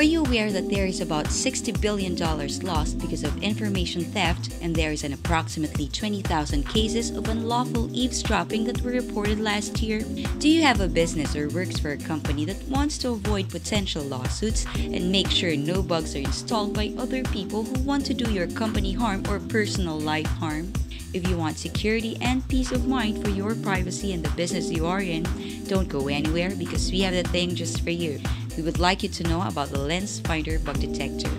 Are you aware that there is about $60 billion lost because of information theft and there is an approximately 20,000 cases of unlawful eavesdropping that were reported last year? Do you have a business or works for a company that wants to avoid potential lawsuits and make sure no bugs are installed by other people who want to do your company harm or personal life harm? If you want security and peace of mind for your privacy and the business you are in, don't go anywhere because we have the thing just for you. We would like you to know about the Lens Finder Bug Detector.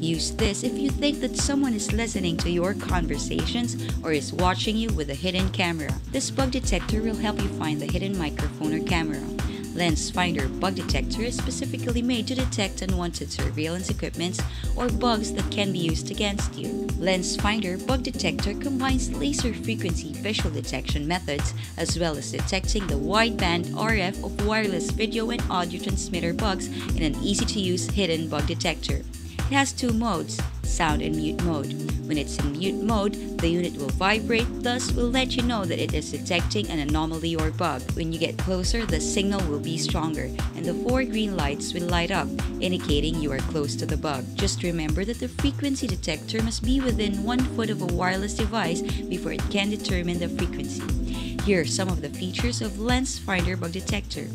Use this if you think that someone is listening to your conversations or is watching you with a hidden camera. This bug detector will help you find the hidden microphone or camera. Lens Finder Bug Detector is specifically made to detect unwanted surveillance equipment or bugs that can be used against you. Lens Finder Bug Detector combines laser frequency visual detection methods as well as detecting the wideband RF of wireless video and audio transmitter bugs in an easy-to-use hidden bug detector. It has two modes, sound in mute mode. When it's in mute mode, the unit will vibrate, thus will let you know that it is detecting an anomaly or bug. When you get closer, the signal will be stronger and the four green lights will light up, indicating you are close to the bug. Just remember that the frequency detector must be within one foot of a wireless device before it can determine the frequency. Here are some of the features of Lens Finder Bug Detector.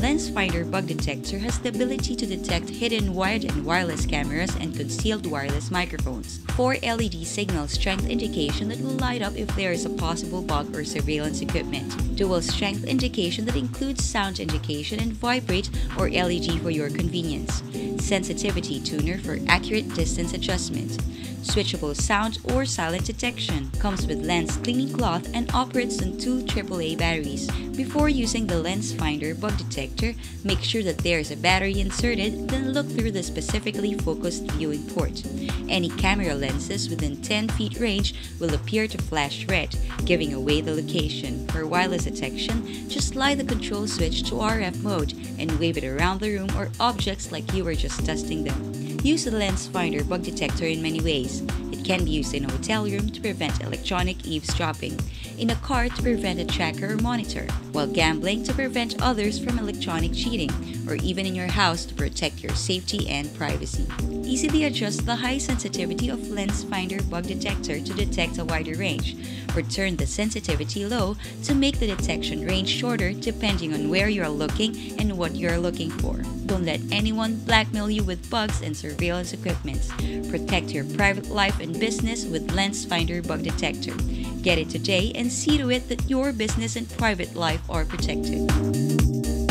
Lens Finder Bug Detector has the ability to detect hidden wired and wireless cameras and concealed wireless microphones. Four LED signal strength indication that will light up if there is a possible bug or surveillance equipment. Dual strength indication that includes sound indication and vibrate or LED for your convenience. Sensitivity tuner for accurate distance adjustment switchable sound or silent detection, comes with lens cleaning cloth and operates on two AAA batteries. Before using the lens finder bug detector, make sure that there is a battery inserted, then look through the specifically focused viewing port. Any camera lenses within 10 feet range will appear to flash red, giving away the location. For wireless detection, just slide the control switch to RF mode and wave it around the room or objects like you were just testing them. Use the lens finder bug detector in many ways. Can be used in a hotel room to prevent electronic eavesdropping, in a car to prevent a tracker or monitor, while gambling to prevent others from electronic cheating, or even in your house to protect your safety and privacy. Easily adjust the high sensitivity of lens finder bug detector to detect a wider range, or turn the sensitivity low to make the detection range shorter depending on where you are looking and what you are looking for. Don't let anyone blackmail you with bugs and surveillance equipment. Protect your private life and business with Lens Finder Bug Detector. Get it today and see to it that your business and private life are protected.